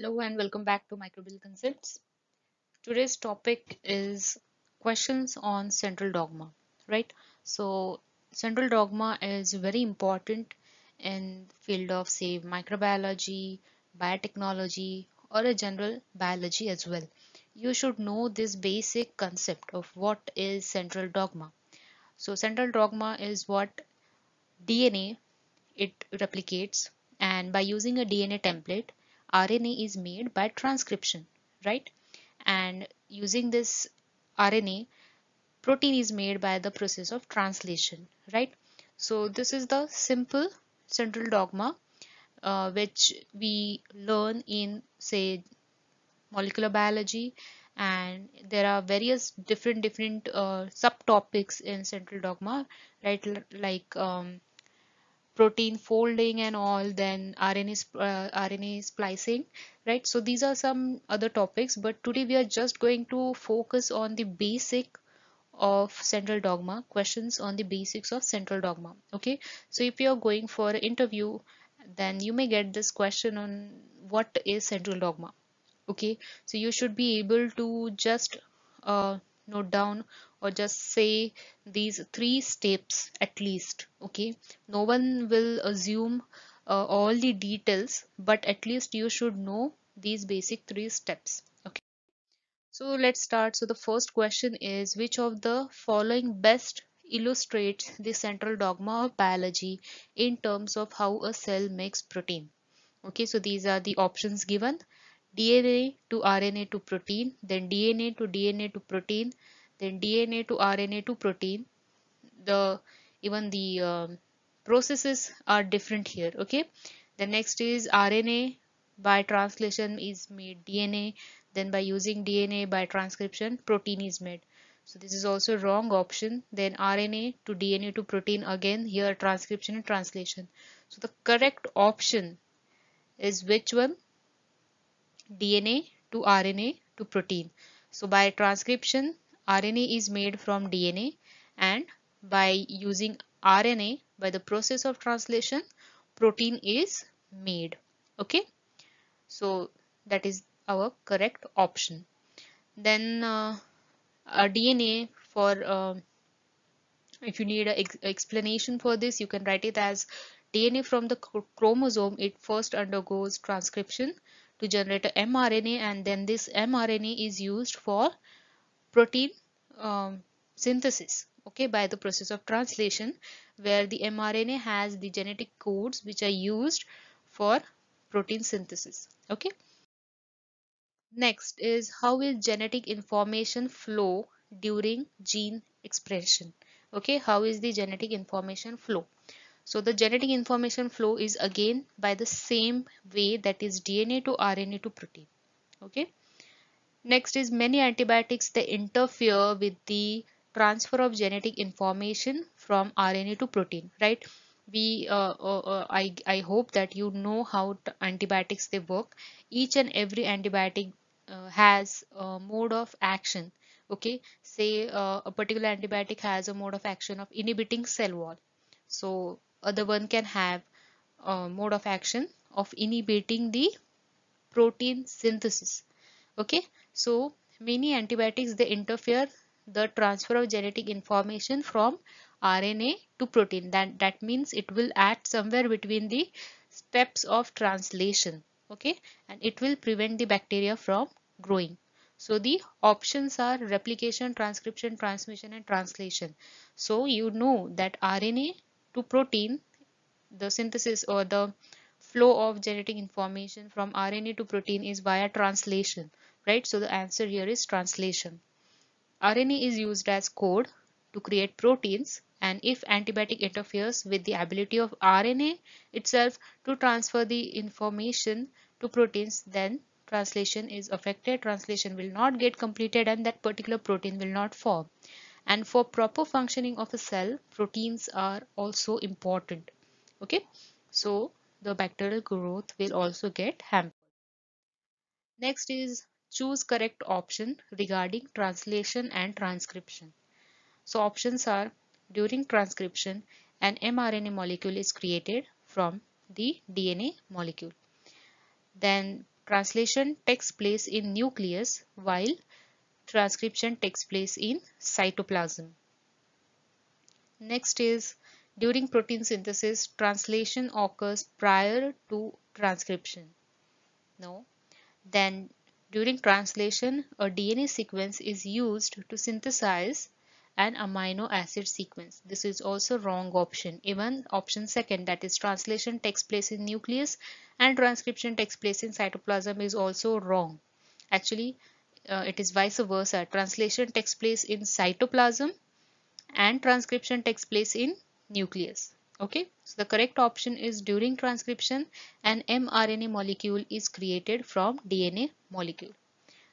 Hello and welcome back to Microbial Concepts. Today's topic is questions on central dogma, right? So central dogma is very important in field of say microbiology, biotechnology or a general biology as well. You should know this basic concept of what is central dogma. So central dogma is what DNA it replicates and by using a DNA template RNA is made by transcription, right? And using this RNA, protein is made by the process of translation, right? So this is the simple central dogma uh, which we learn in say molecular biology and there are various different different uh, subtopics in central dogma right like um, protein folding and all then RNA, uh, RNA splicing right? So these are some other topics but today we are just going to focus on the basic of central dogma questions on the basics of central dogma okay? So if you are going for interview then you may get this question on what is central dogma okay? So you should be able to just uh, note down or just say these three steps at least okay? No one will assume uh, all the details but at least you should know these basic three steps okay? So let's start. So the first question is which of the following best illustrates the central dogma of biology in terms of how a cell makes protein? Okay so these are the options given DNA to RNA to protein, then DNA to DNA to protein, then DNA to RNA to protein. The even the um, processes are different here. Okay. The next is RNA by translation is made DNA. Then by using DNA by transcription, protein is made. So this is also wrong option. Then RNA to DNA to protein again here transcription and translation. So the correct option is which one? DNA to RNA to protein. So by transcription, RNA is made from DNA and by using RNA by the process of translation, protein is made. Okay. So that is our correct option. Then uh, a DNA for uh, if you need an ex explanation for this, you can write it as DNA from the chromosome. It first undergoes transcription to generate a mRNA and then this mRNA is used for protein um, synthesis okay by the process of translation where the mRNA has the genetic codes which are used for protein synthesis okay. Next is how will genetic information flow during gene expression okay how is the genetic information flow so the genetic information flow is again by the same way that is DNA to RNA to protein. Okay. Next is many antibiotics they interfere with the transfer of genetic information from RNA to protein, right? We, uh, uh, uh, I, I hope that you know how antibiotics they work. Each and every antibiotic uh, has a mode of action. Okay, say uh, a particular antibiotic has a mode of action of inhibiting cell wall. So other one can have a mode of action of inhibiting the protein synthesis. Okay? So many antibiotics they interfere the transfer of genetic information from RNA to protein. That that means it will act somewhere between the steps of translation. Okay? And it will prevent the bacteria from growing. So the options are replication transcription transmission and translation. So you know that RNA to protein, the synthesis or the flow of genetic information from RNA to protein is via translation, right? So the answer here is translation. RNA is used as code to create proteins and if antibiotic interferes with the ability of RNA itself to transfer the information to proteins then translation is affected translation will not get completed and that particular protein will not form and for proper functioning of a cell proteins are also important. Okay? So the bacterial growth will also get hampered. Next is choose correct option regarding translation and transcription. So options are during transcription an mRNA molecule is created from the DNA molecule. Then translation takes place in nucleus while transcription takes place in cytoplasm. Next is during protein synthesis, translation occurs prior to transcription. No. Then during translation, a DNA sequence is used to synthesize an amino acid sequence. This is also wrong option. Even option second that is translation takes place in nucleus and transcription takes place in cytoplasm is also wrong. Actually, uh, it is vice versa. Translation takes place in cytoplasm and transcription takes place in nucleus. Okay, so the correct option is during transcription an mRNA molecule is created from DNA molecule.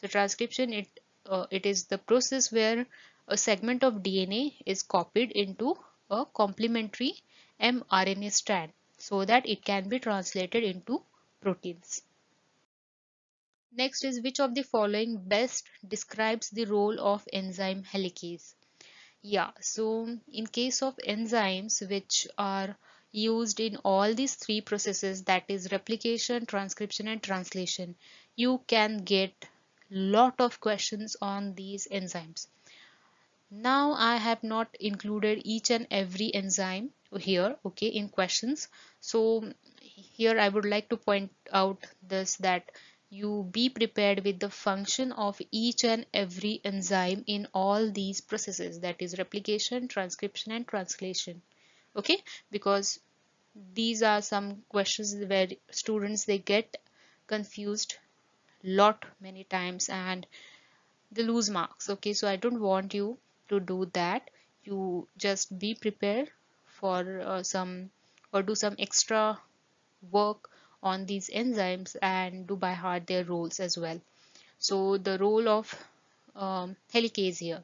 So transcription it uh, it is the process where a segment of DNA is copied into a complementary mRNA strand so that it can be translated into proteins. Next is which of the following best describes the role of enzyme helicase? Yeah, so in case of enzymes which are used in all these three processes that is replication, transcription and translation, you can get lot of questions on these enzymes. Now I have not included each and every enzyme here okay in questions so here I would like to point out this that you be prepared with the function of each and every enzyme in all these processes that is replication transcription and translation. Okay? Because these are some questions where students they get confused lot many times and they lose marks. Okay? So i don't want you to do that. You just be prepared for uh, some or do some extra work on these enzymes and do by heart their roles as well. So the role of um, helicase here.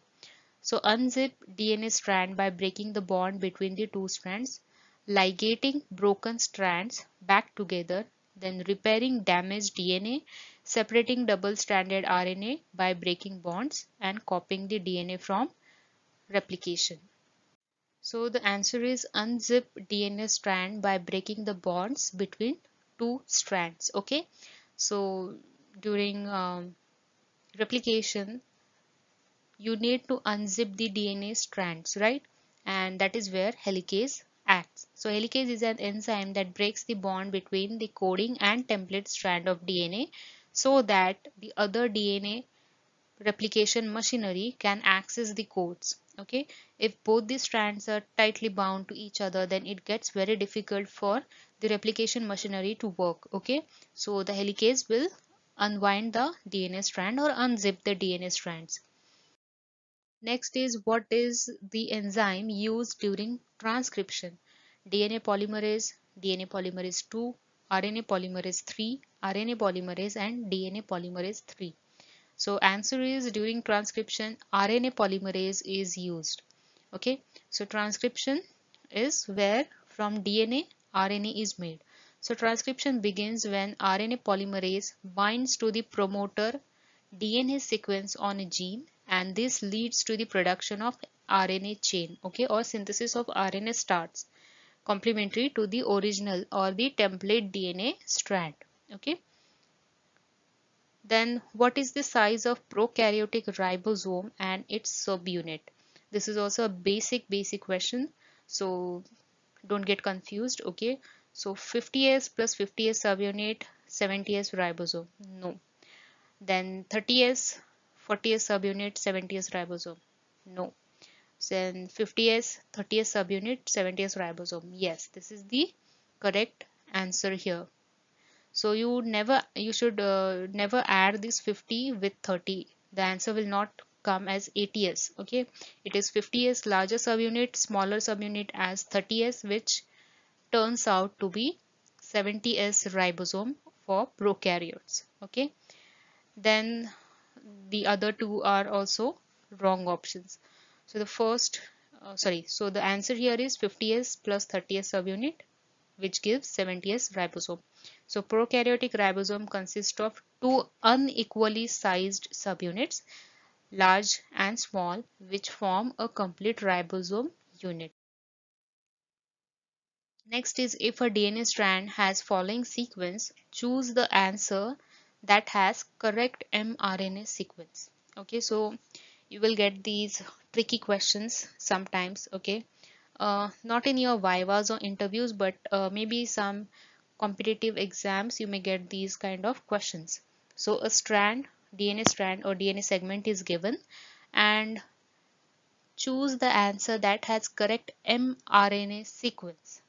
So unzip DNA strand by breaking the bond between the two strands, ligating broken strands back together, then repairing damaged DNA, separating double-stranded RNA by breaking bonds and copying the DNA from replication. So the answer is unzip DNA strand by breaking the bonds between two strands okay? So during um, replication you need to unzip the DNA strands right? And that is where helicase acts. So helicase is an enzyme that breaks the bond between the coding and template strand of DNA so that the other DNA replication machinery can access the codes okay? If both the strands are tightly bound to each other then it gets very difficult for the replication machinery to work okay? So the helicase will unwind the DNA strand or unzip the DNA strands. Next is what is the enzyme used during transcription? DNA polymerase DNA polymerase 2 RNA polymerase 3 RNA polymerase and DNA polymerase 3 so answer is during transcription RNA polymerase is used. Okay, so transcription is where from DNA RNA is made. So transcription begins when RNA polymerase binds to the promoter DNA sequence on a gene and this leads to the production of RNA chain okay or synthesis of RNA starts complementary to the original or the template DNA strand okay then what is the size of prokaryotic ribosome and its subunit? This is also a basic basic question. So don't get confused. Okay. So 50S plus 50S subunit 70S ribosome. No. Then 30S 40S subunit 70S ribosome. No. Then 50S 30S subunit 70S ribosome. Yes, this is the correct answer here so you never you should uh, never add this 50 with 30 the answer will not come as 80s okay? It is 50s larger subunit smaller subunit as 30s which turns out to be 70s ribosome for prokaryotes okay? Then the other two are also wrong options. So the first uh, sorry so the answer here is 50s plus 30s subunit which gives 70s ribosome. So prokaryotic ribosome consists of two unequally sized subunits, large and small, which form a complete ribosome unit. Next is if a DNA strand has following sequence, choose the answer that has correct mRNA sequence. Okay, so you will get these tricky questions sometimes. Okay, uh, not in your vivas or interviews, but uh, maybe some competitive exams you may get these kind of questions. So a strand, DNA strand or DNA segment is given and choose the answer that has correct mRNA sequence.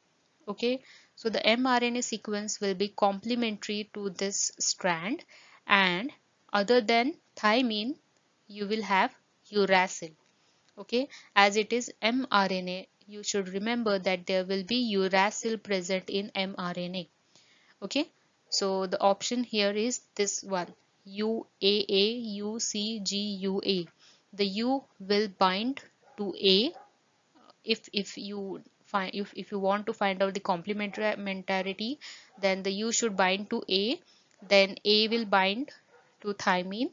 Okay, so the mRNA sequence will be complementary to this strand and other than thymine, you will have uracil. Okay, as it is mRNA, you should remember that there will be uracil present in mRNA. Okay, so the option here is this one UAA, UCG, The U will bind to A if if you find if, if you want to find out the complementarity then the U should bind to A then A will bind to thymine.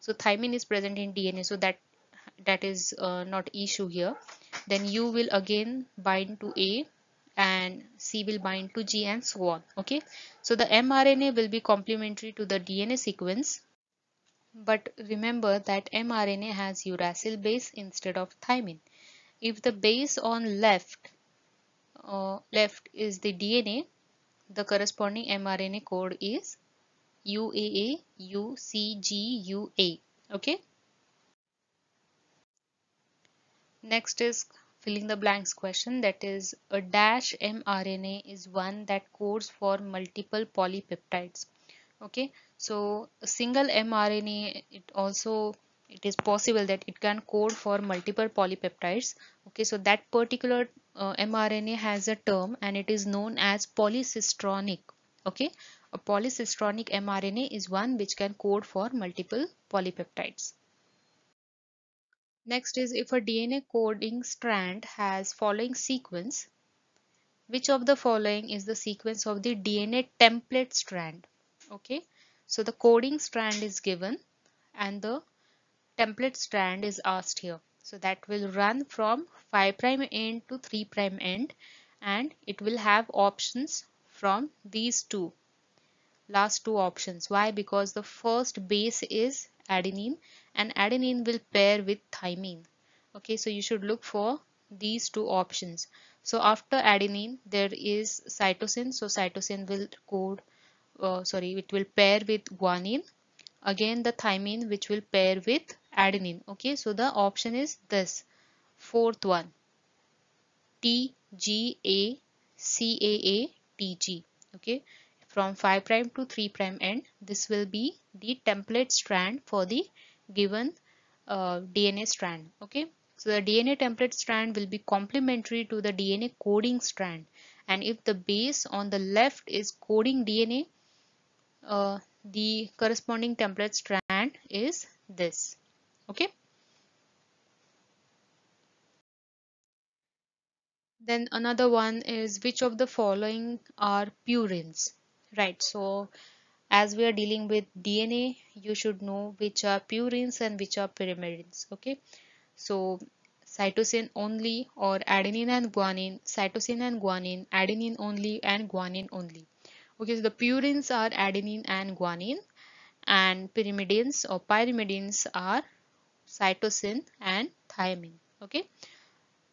So thymine is present in DNA so that that is uh, not issue here. Then U will again bind to A and C will bind to G and so on okay so the mRNA will be complementary to the DNA sequence but remember that mRNA has uracil base instead of thymine. If the base on left uh, left is the DNA, the corresponding mRNA code is UAA UCGUA. Okay. Next is filling the blanks question that is a dash mRNA is one that codes for multiple polypeptides. Okay? So a single mRNA it also it is possible that it can code for multiple polypeptides. Okay? So that particular uh, mRNA has a term and it is known as polycistronic okay? A polycistronic mRNA is one which can code for multiple polypeptides next is if a DNA coding strand has following sequence which of the following is the sequence of the DNA template strand? Okay so the coding strand is given and the template strand is asked here. So that will run from 5 prime end to 3 prime end and it will have options from these two last two options. Why? Because the first base is adenine and adenine will pair with thymine. Okay so you should look for these two options. So after adenine there is cytosine. So cytosine will code uh, sorry it will pair with guanine. Again the thymine which will pair with adenine. Okay so the option is this. Fourth one. T G A C A A T G. Okay from 5 prime to 3 prime end this will be the template strand for the given uh, DNA strand okay? So the DNA template strand will be complementary to the DNA coding strand. And if the base on the left is coding DNA uh, the corresponding template strand is this okay? Then another one is which of the following are purines right? So as we are dealing with DNA you should know which are purines and which are pyrimidines okay? So cytosine only or adenine and guanine cytosine and guanine adenine only and guanine only Okay, so the purines are adenine and guanine and pyrimidines or pyrimidines are cytosine and thymine. Okay,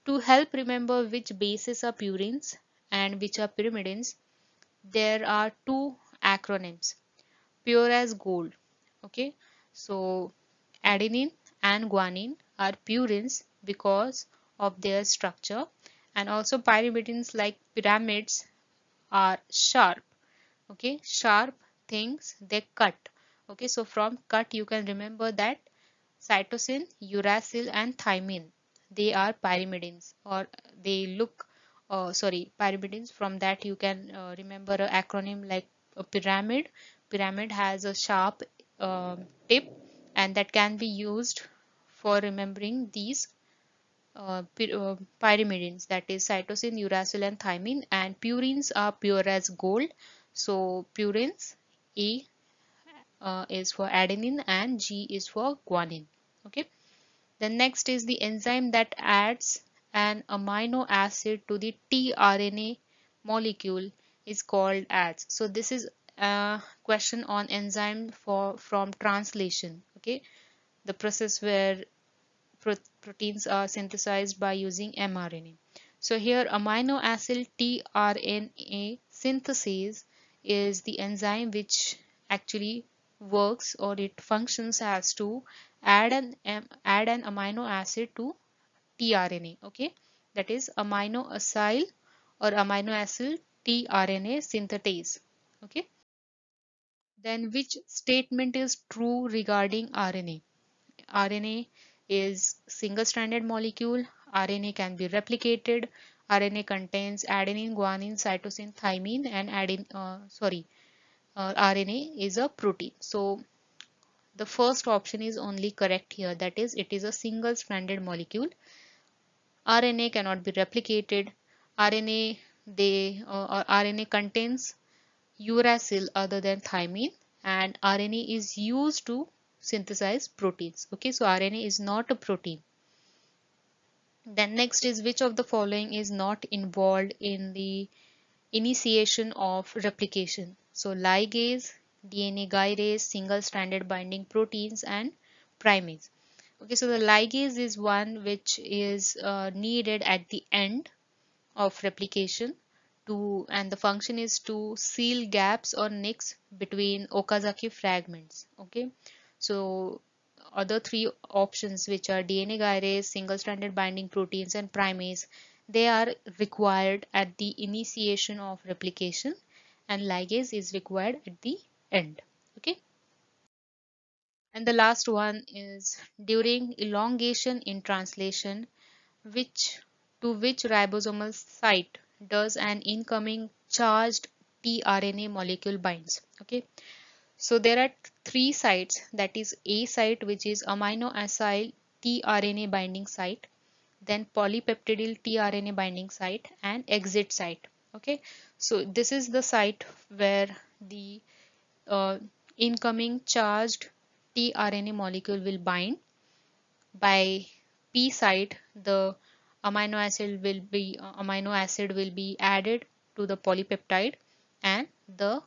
to help remember which bases are purines and which are pyrimidines, there are two acronyms pure as gold. Okay, so adenine and guanine are purines because of their structure. And also pyrimidines like pyramids are sharp. Okay? Sharp things they cut. Okay? So from cut you can remember that cytosine uracil and thymine they are pyrimidines. Or they look uh, sorry pyrimidines. From that you can uh, remember an acronym like a pyramid pyramid has a sharp uh, tip and that can be used for remembering these uh, uh, pyrimidines that is cytosine uracil and thymine and purines are pure as gold so purines E uh, is for adenine and G is for guanine. Okay. The next is the enzyme that adds an amino acid to the tRNA molecule is called as. So this is a question on enzyme for from translation okay? The process where pro proteins are synthesized by using mRNA. So here amino acid tRNA synthetase is the enzyme which actually works or it functions as to add an add an amino acid to tRNA okay? That is amino acyl or amino acid tRNA synthetase okay then which statement is true regarding RNA RNA is single stranded molecule. RNA can be replicated. RNA contains adenine guanine cytosine thymine and adenine uh, sorry uh, RNA is a protein. So the first option is only correct here. That is it is a single stranded molecule. RNA cannot be replicated. RNA they uh, RNA contains uracil other than thymine and RNA is used to synthesize proteins. Okay so RNA is not a protein. Then next is which of the following is not involved in the initiation of replication? So ligase DNA gyrase, single stranded binding proteins and primase. Okay, so the ligase is one which is uh, needed at the end of replication to and the function is to seal gaps or nicks between Okazaki fragments. Okay, so other three options which are DNA gyrase, single stranded binding proteins and primase they are required at the initiation of replication and ligase is required at the end okay and the last one is during elongation in translation which to which ribosomal site does an incoming charged tRNA molecule binds okay so there are three sites that is A site which is amino acyl tRNA binding site then polypeptidyl tRNA binding site and exit site okay so this is the site where the uh, incoming charged tRNA molecule will bind. By P site, the amino acid will be uh, amino acid will be added to the polypeptide and the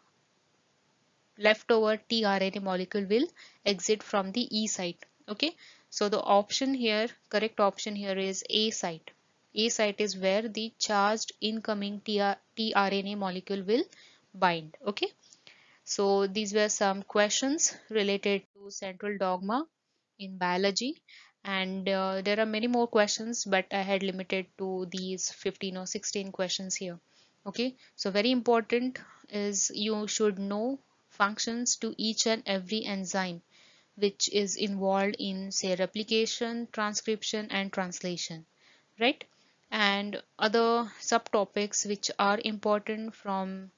leftover tRNA molecule will exit from the E site. Okay, so the option here, correct option here is A site. A site is where the charged incoming tRNA molecule will bind. Okay. So these were some questions related to central dogma in biology and uh, there are many more questions but I had limited to these 15 or 16 questions here. Okay, so very important is you should know functions to each and every enzyme which is involved in say replication, transcription and translation, right? And other subtopics which are important from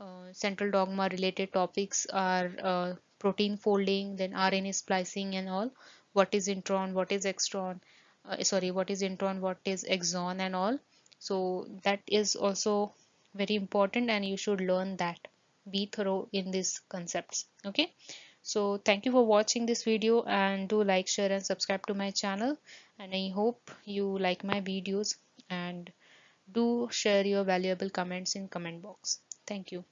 uh, central dogma related topics are uh, protein folding, then RNA splicing and all. What is intron, what is extron, uh, sorry, what is intron, what is exon and all. So that is also very important and you should learn that. Be thorough in these concepts. Okay. So thank you for watching this video and do like, share and subscribe to my channel. And I hope you like my videos and do share your valuable comments in comment box. Thank you.